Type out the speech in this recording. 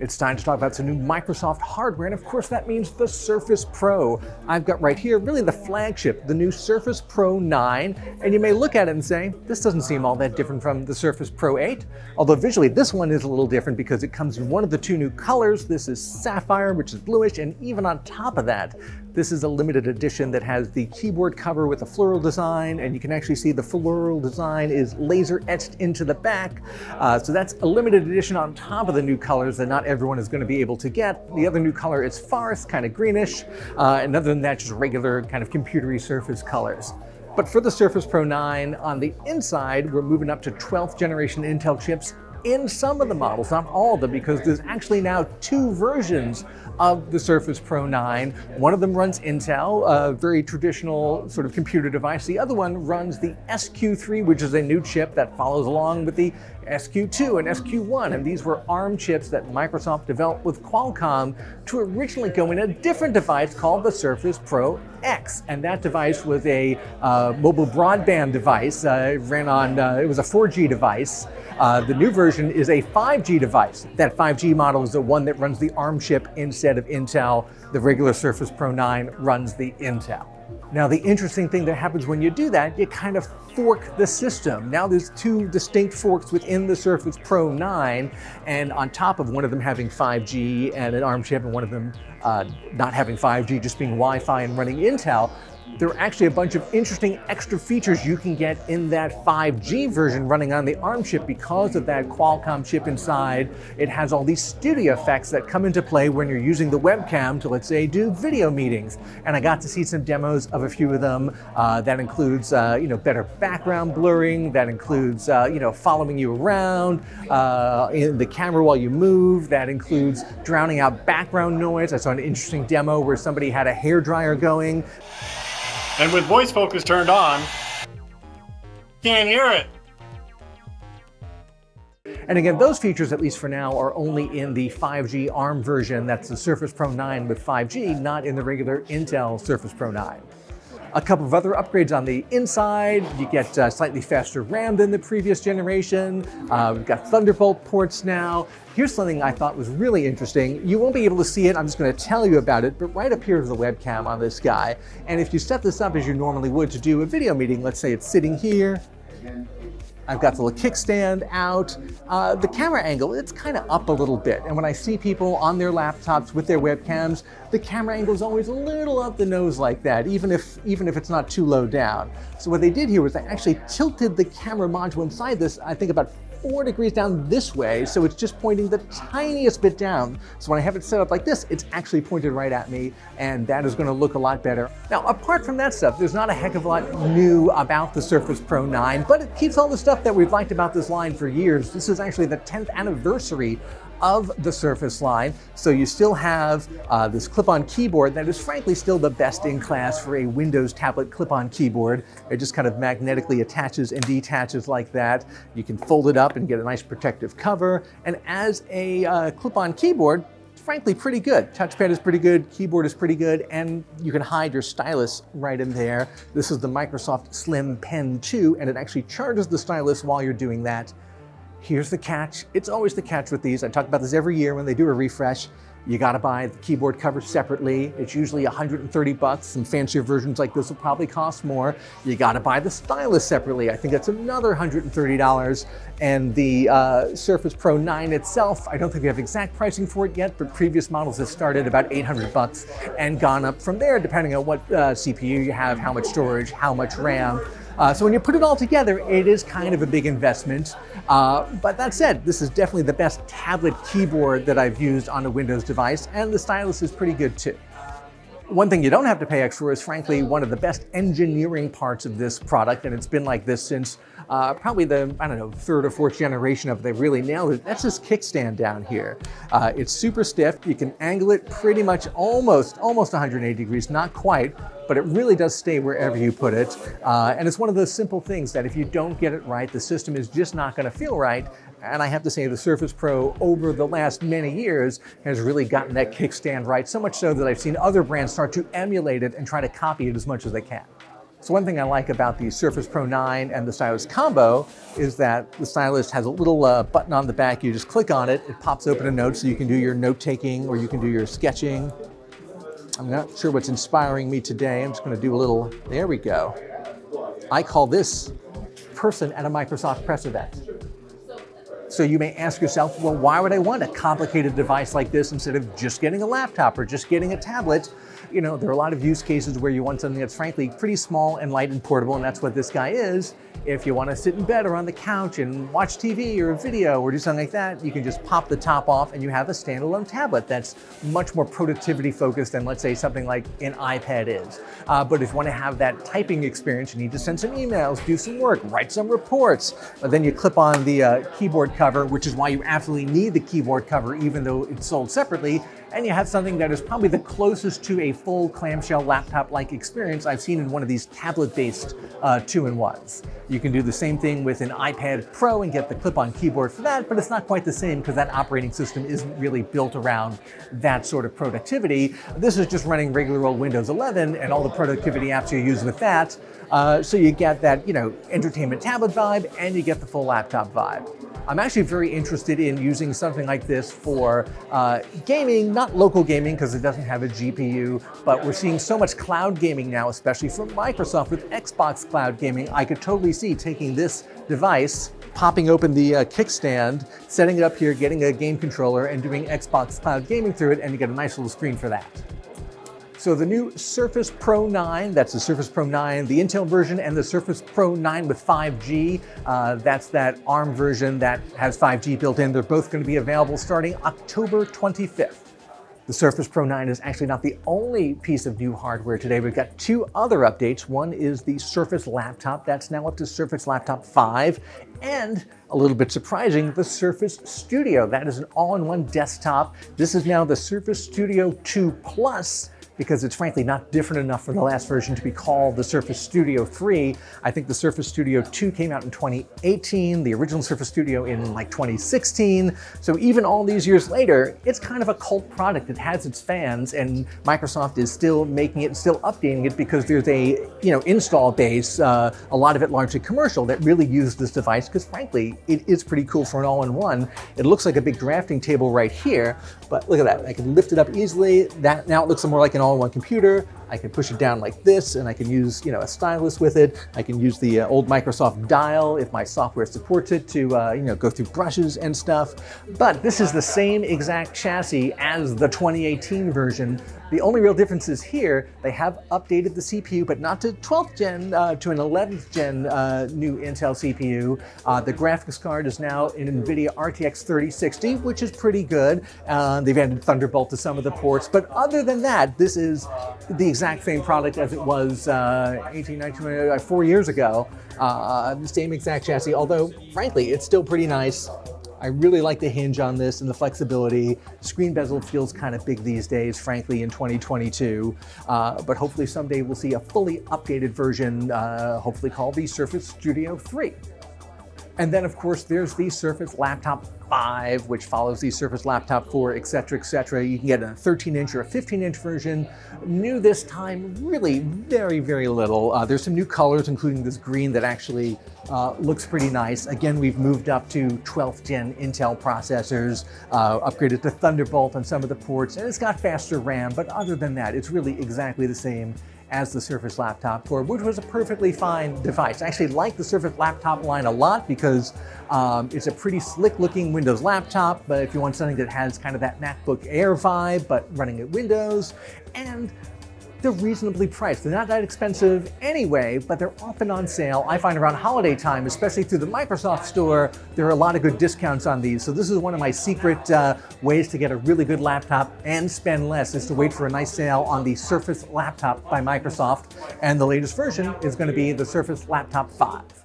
It's time to talk about some new Microsoft hardware, and of course that means the Surface Pro. I've got right here really the flagship, the new Surface Pro 9, and you may look at it and say, this doesn't seem all that different from the Surface Pro 8, although visually this one is a little different because it comes in one of the two new colors. This is Sapphire, which is bluish, and even on top of that, this is a limited edition that has the keyboard cover with a floral design, and you can actually see the floral design is laser etched into the back. Uh, so that's a limited edition on top of the new colors that not everyone is going to be able to get. The other new color is Forest, kind of greenish, uh, and other than that, just regular kind of computery surface colors. But for the Surface Pro 9, on the inside, we're moving up to 12th generation Intel chips in some of the models, not all of them, because there's actually now two versions of the Surface Pro 9. One of them runs Intel, a very traditional sort of computer device. The other one runs the SQ3, which is a new chip that follows along with the SQ2 and SQ1, and these were ARM chips that Microsoft developed with Qualcomm to originally go in a different device called the Surface Pro X, and that device was a uh, mobile broadband device. Uh, it ran on, uh, it was a 4G device. Uh, the new version is a 5G device. That 5G model is the one that runs the ARM chip instead of Intel. The regular Surface Pro 9 runs the Intel. Now, the interesting thing that happens when you do that, you kind of fork the system. Now there's two distinct forks within the Surface Pro 9, and on top of one of them having 5G and an ARM chip, and one of them uh, not having 5G, just being Wi-Fi and running Intel, there are actually a bunch of interesting extra features you can get in that 5G version running on the ARM chip because of that Qualcomm chip inside. It has all these studio effects that come into play when you're using the webcam to, let's say, do video meetings. And I got to see some demos of a few of them. Uh, that includes, uh, you know, better background blurring. That includes, uh, you know, following you around uh, in the camera while you move. That includes drowning out background noise. I saw an interesting demo where somebody had a hair dryer going. And with voice focus turned on, can't hear it. And again, those features, at least for now, are only in the 5G ARM version. That's the Surface Pro 9 with 5G, not in the regular Intel Surface Pro 9. A couple of other upgrades on the inside. You get uh, slightly faster RAM than the previous generation. Uh, we've got Thunderbolt ports now. Here's something I thought was really interesting. You won't be able to see it, I'm just gonna tell you about it, but right up here is the webcam on this guy. And if you set this up as you normally would to do a video meeting, let's say it's sitting here, I've got the little kickstand out. Uh, the camera angle, it's kind of up a little bit. And when I see people on their laptops with their webcams, the camera angle is always a little up the nose like that, even if, even if it's not too low down. So what they did here was they actually tilted the camera module inside this, I think about four degrees down this way, so it's just pointing the tiniest bit down. So when I have it set up like this, it's actually pointed right at me, and that is gonna look a lot better. Now, apart from that stuff, there's not a heck of a lot new about the Surface Pro 9, but it keeps all the stuff that we've liked about this line for years. This is actually the 10th anniversary of the Surface line. So you still have uh, this clip-on keyboard that is frankly still the best in class for a Windows tablet clip-on keyboard. It just kind of magnetically attaches and detaches like that. You can fold it up and get a nice protective cover. And as a uh, clip-on keyboard, frankly pretty good. Touchpad is pretty good, keyboard is pretty good, and you can hide your stylus right in there. This is the Microsoft Slim Pen 2, and it actually charges the stylus while you're doing that. Here's the catch. It's always the catch with these. I talk about this every year when they do a refresh. You got to buy the keyboard cover separately. It's usually 130 bucks. Some fancier versions like this will probably cost more. You got to buy the stylus separately. I think that's another $130. And the uh, Surface Pro 9 itself, I don't think we have exact pricing for it yet, but previous models have started about 800 bucks and gone up from there depending on what uh, CPU you have, how much storage, how much RAM. Uh, so when you put it all together, it is kind of a big investment. Uh, but that said, this is definitely the best tablet keyboard that I've used on a Windows device, and the stylus is pretty good too. One thing you don't have to pay extra is frankly one of the best engineering parts of this product, and it's been like this since uh, probably the, I don't know, third or fourth generation of. They really nailed it. That's this kickstand down here. Uh, it's super stiff. You can angle it pretty much almost, almost 180 degrees, not quite, but it really does stay wherever you put it. Uh, and it's one of those simple things that if you don't get it right, the system is just not gonna feel right. And I have to say the Surface Pro over the last many years has really gotten that kickstand right, so much so that I've seen other brands start to emulate it and try to copy it as much as they can. So one thing I like about the Surface Pro 9 and the Stylus Combo is that the stylus has a little uh, button on the back. You just click on it, it pops open a note so you can do your note taking or you can do your sketching. I'm not sure what's inspiring me today. I'm just going to do a little, there we go. I call this person at a Microsoft press event. So you may ask yourself, well, why would I want a complicated device like this instead of just getting a laptop or just getting a tablet? You know, there are a lot of use cases where you want something that's frankly pretty small and light and portable, and that's what this guy is. If you want to sit in bed or on the couch and watch TV or a video or do something like that, you can just pop the top off and you have a standalone tablet that's much more productivity focused than let's say something like an iPad is. Uh, but if you want to have that typing experience, you need to send some emails, do some work, write some reports. But then you clip on the uh, keyboard cover, which is why you absolutely need the keyboard cover even though it's sold separately and you have something that is probably the closest to a full clamshell laptop-like experience I've seen in one of these tablet-based uh, two-in-ones. You can do the same thing with an iPad Pro and get the clip-on keyboard for that, but it's not quite the same because that operating system isn't really built around that sort of productivity. This is just running regular old Windows 11 and all the productivity apps you use with that. Uh, so you get that, you know, entertainment tablet vibe and you get the full laptop vibe. I'm actually very interested in using something like this for uh, gaming, not local gaming because it doesn't have a GPU, but we're seeing so much cloud gaming now, especially from Microsoft with Xbox Cloud Gaming. I could totally see taking this device popping open the uh, kickstand, setting it up here, getting a game controller, and doing Xbox Cloud Gaming through it, and you get a nice little screen for that. So the new Surface Pro 9, that's the Surface Pro 9, the Intel version, and the Surface Pro 9 with 5G. Uh, that's that ARM version that has 5G built in. They're both going to be available starting October 25th. The Surface Pro 9 is actually not the only piece of new hardware today. We've got two other updates. One is the Surface Laptop. That's now up to Surface Laptop 5. And a little bit surprising, the Surface Studio. That is an all-in-one desktop. This is now the Surface Studio 2 Plus because it's frankly not different enough for the last version to be called the Surface Studio 3. I think the Surface Studio 2 came out in 2018, the original Surface Studio in like 2016. So even all these years later, it's kind of a cult product. It has its fans and Microsoft is still making it, still updating it because there's a, you know, install base, uh, a lot of it largely commercial that really use this device because frankly, it is pretty cool for an all-in-one. It looks like a big drafting table right here, but look at that. I can lift it up easily. That Now it looks more like an all all-in-one computer. I can push it down like this and I can use you know, a stylus with it. I can use the uh, old Microsoft dial if my software supports it to uh, you know, go through brushes and stuff. But this is the same exact chassis as the 2018 version. The only real difference is here, they have updated the CPU, but not to 12th gen, uh, to an 11th gen uh, new Intel CPU. Uh, the graphics card is now an NVIDIA RTX 3060, which is pretty good. Uh, they've added Thunderbolt to some of the ports, but other than that, this is the exact same product as it was uh, 18, 19, uh, four years ago. Uh, the same exact chassis, although frankly, it's still pretty nice. I really like the hinge on this and the flexibility. Screen bezel feels kind of big these days, frankly, in 2022. Uh, but hopefully someday we'll see a fully updated version, uh, hopefully called the Surface Studio 3. And then, of course, there's the Surface Laptop 5, which follows the Surface Laptop 4, et cetera, et cetera. You can get a 13-inch or a 15-inch version. New this time, really very, very little. Uh, there's some new colors, including this green that actually uh, looks pretty nice. Again, we've moved up to 12th gen Intel processors, uh, upgraded to Thunderbolt on some of the ports, and it's got faster RAM, but other than that, it's really exactly the same as the Surface Laptop 4, which was a perfectly fine device. I actually like the Surface Laptop line a lot because um, it's a pretty slick looking Windows laptop, but if you want something that has kind of that MacBook Air vibe, but running at Windows, and they're reasonably priced. They're not that expensive anyway, but they're often on sale. I find around holiday time, especially through the Microsoft Store, there are a lot of good discounts on these. So this is one of my secret uh, ways to get a really good laptop and spend less is to wait for a nice sale on the Surface Laptop by Microsoft. And the latest version is going to be the Surface Laptop 5.